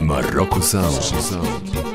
Marroco Sound.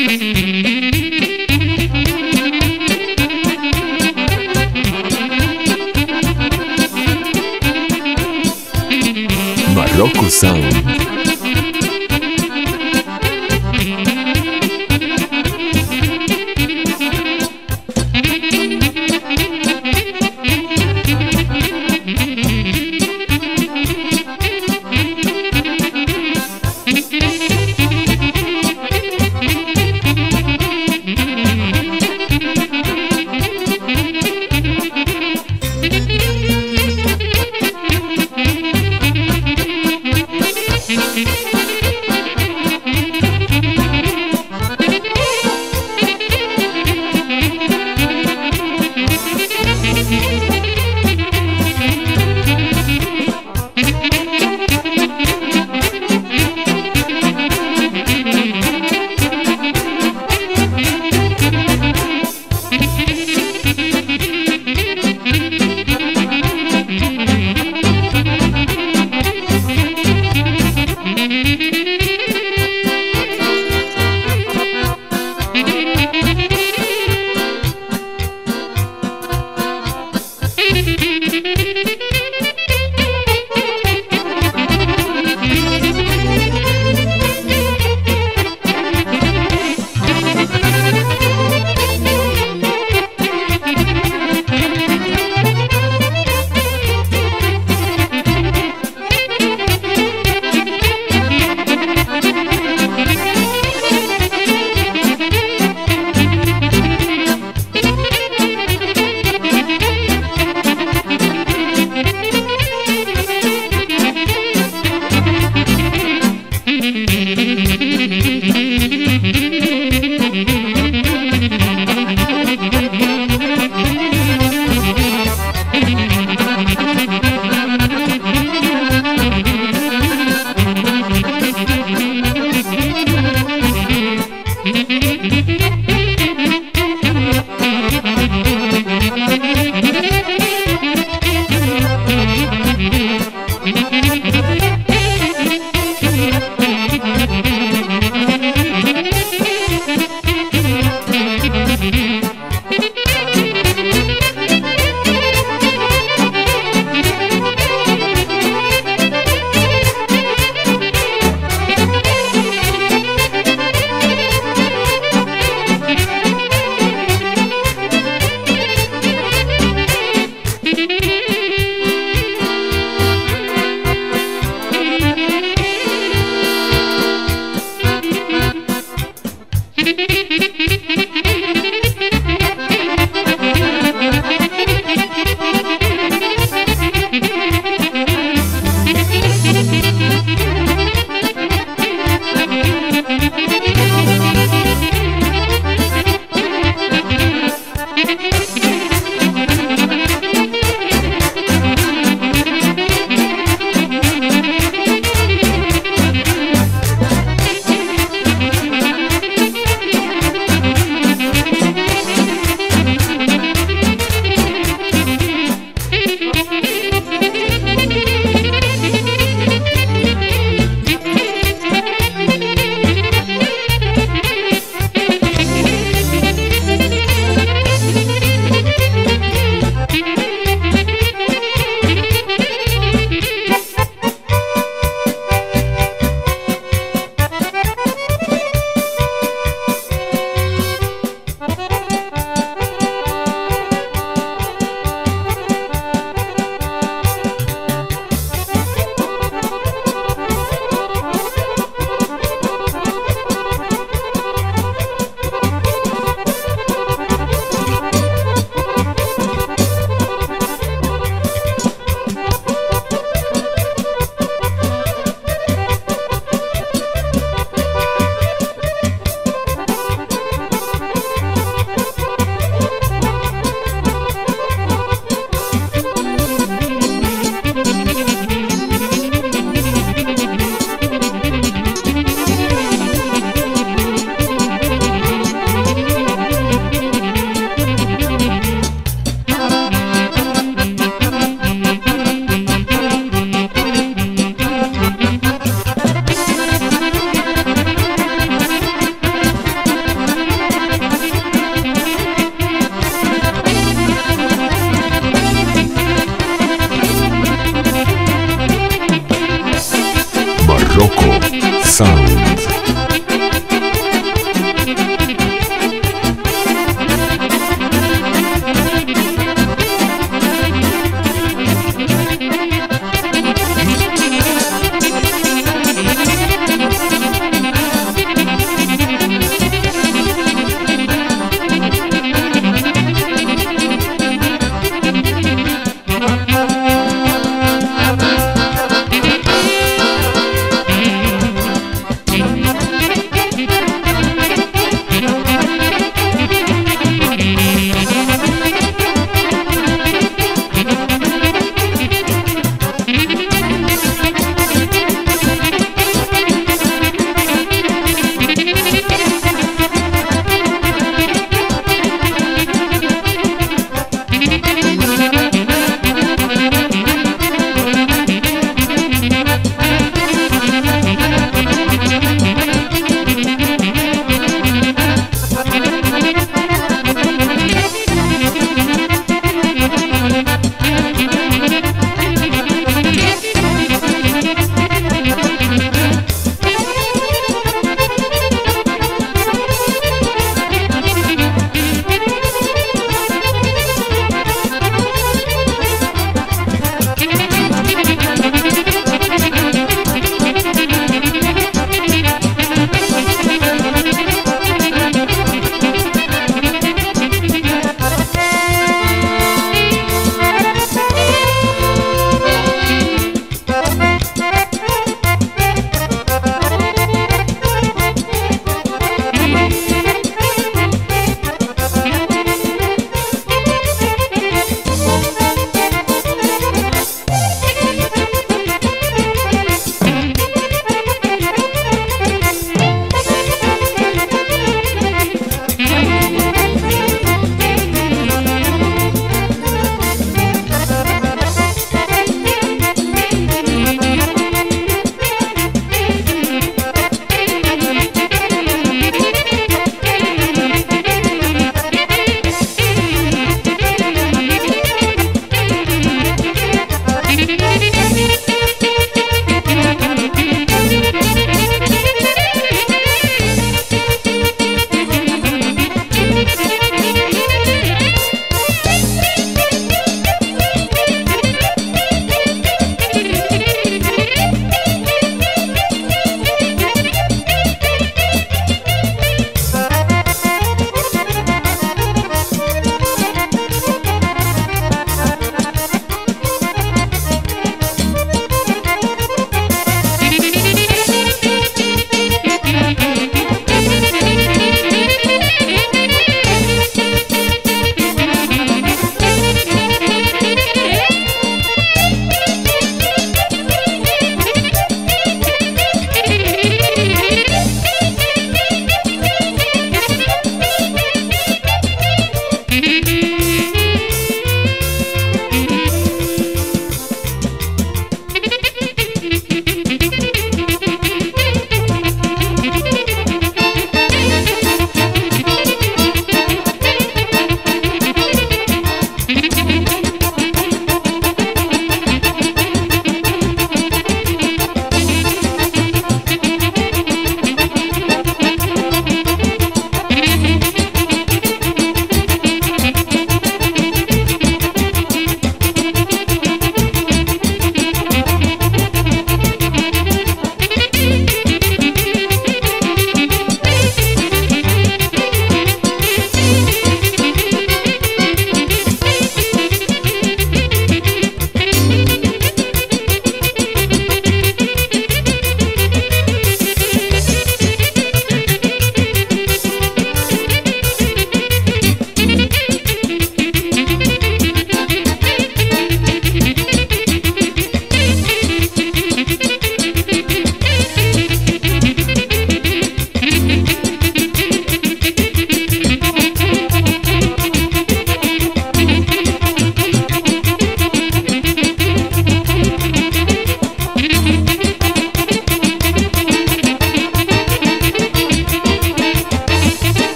Mm-hmm.